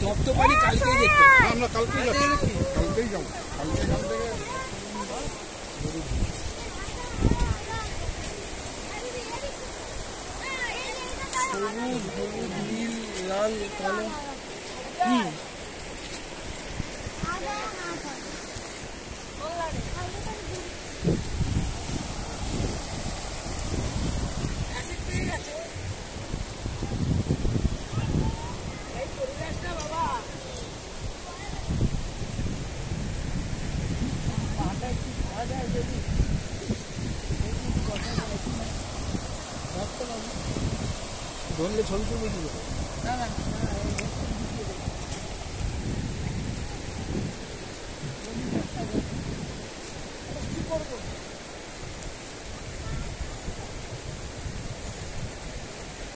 তপ্তপানি কালকেই দেখতে হ্যাঁ, আমরা কালকেই যাচ্ছি কালকেই যাবো কালকে এখান থেকে সবুজ হলুদ নীল লাল কালো হুম ধরলে ছবি তুলবে কি না না কি করব?